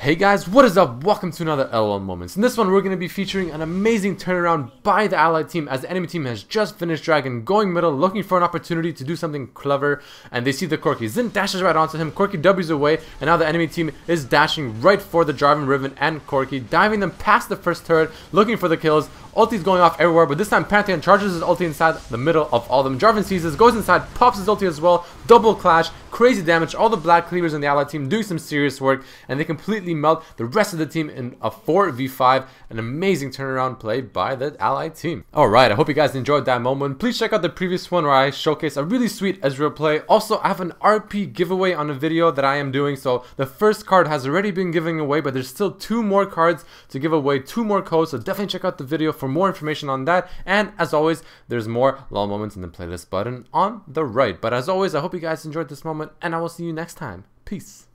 Hey guys, what is up? Welcome to another LOL Moments. In this one, we're going to be featuring an amazing turnaround by the allied team as the enemy team has just finished Dragon, going middle, looking for an opportunity to do something clever, and they see the Corki. Xin dashes right onto him, Corki W's away, and now the enemy team is dashing right for the Jarvan Riven and Corki, diving them past the first turret, looking for the kills. Ulti's going off everywhere, but this time Pantheon charges his ulti inside the middle of all of them. Jarvan sees this, goes inside, pops his ulti as well, double clash, crazy damage. All the black cleavers in the allied team doing some serious work, and they completely melt the rest of the team in a 4v5. An amazing turnaround play by the allied team. Alright, I hope you guys enjoyed that moment. Please check out the previous one where I showcase a really sweet Ezreal play. Also, I have an RP giveaway on a video that I am doing, so the first card has already been given away, but there's still two more cards to give away, two more codes, so definitely check out the video for more information on that. And as always, there's more LOL moments in the playlist button on the right. But as always, I hope you guys enjoyed this moment, and I will see you next time. Peace.